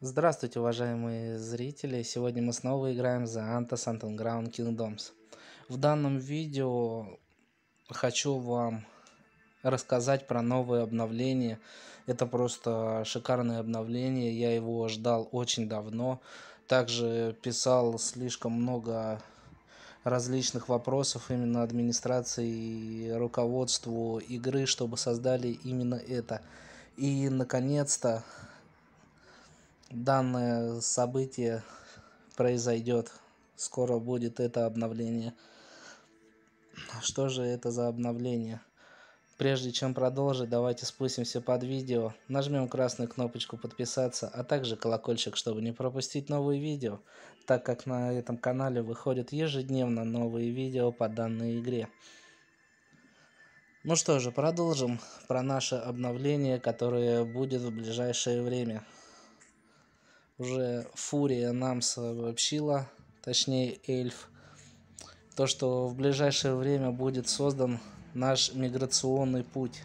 Здравствуйте, уважаемые зрители! Сегодня мы снова играем за Antas Underground Kingdoms. В данном видео хочу вам рассказать про новое обновление. Это просто шикарное обновление, я его ждал очень давно. Также писал слишком много различных вопросов именно администрации и руководству игры, чтобы создали именно это. И наконец-то данное событие произойдет. Скоро будет это обновление. Что же это за обновление? Прежде чем продолжить, давайте спустимся под видео, нажмем красную кнопочку подписаться, а также колокольчик, чтобы не пропустить новые видео, так как на этом канале выходят ежедневно новые видео по данной игре. Ну что же, продолжим про наше обновление, которое будет в ближайшее время. Уже Фурия нам сообщила, точнее эльф, то, что в ближайшее время будет создан наш миграционный путь.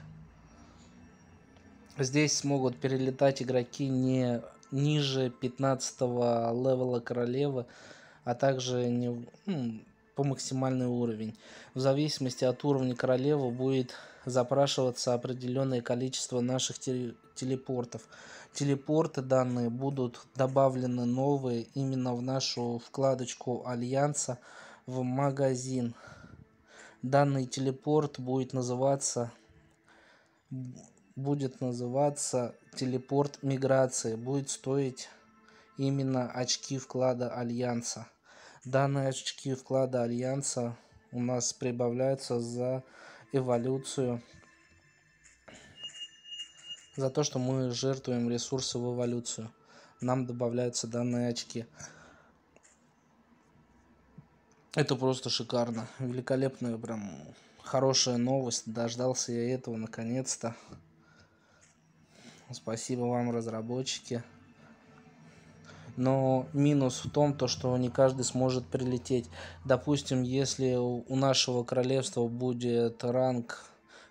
Здесь смогут перелетать игроки не ниже 15 левела королевы, а также не, ну, по максимальный уровень. В зависимости от уровня королевы будет запрашиваться определенное количество наших телепортов. Телепорты данные будут добавлены новые именно в нашу вкладочку Альянса в магазин данный телепорт будет называться будет называться телепорт миграции будет стоить именно очки вклада альянса данные очки вклада альянса у нас прибавляются за эволюцию за то что мы жертвуем ресурсы в эволюцию нам добавляются данные очки это просто шикарно. Великолепная, прям хорошая новость. Дождался я этого наконец-то. Спасибо вам, разработчики. Но минус в том, то, что не каждый сможет прилететь. Допустим, если у нашего королевства будет ранг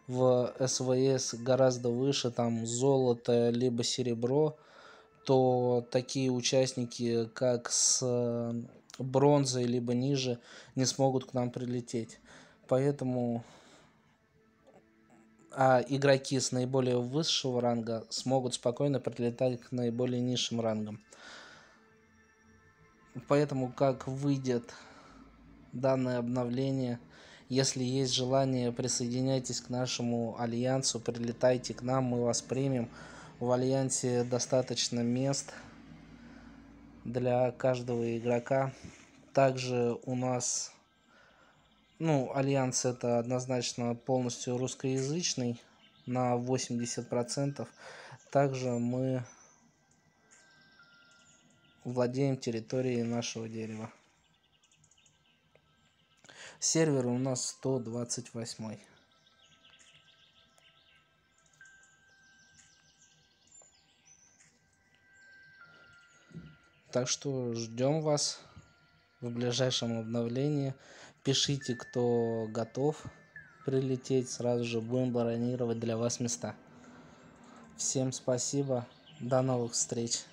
в СВС гораздо выше, там золото либо серебро, то такие участники, как с бронзой либо ниже не смогут к нам прилететь. Поэтому а игроки с наиболее высшего ранга смогут спокойно прилетать к наиболее низшим рангам. Поэтому как выйдет данное обновление, если есть желание, присоединяйтесь к нашему альянсу, прилетайте к нам, мы вас примем. В альянсе достаточно мест для каждого игрока. Также у нас, ну, Альянс это однозначно полностью русскоязычный на 80%. Также мы владеем территорией нашего дерева. Сервер у нас 128. Так что ждем вас в ближайшем обновлении. Пишите, кто готов прилететь. Сразу же будем бронировать для вас места. Всем спасибо. До новых встреч.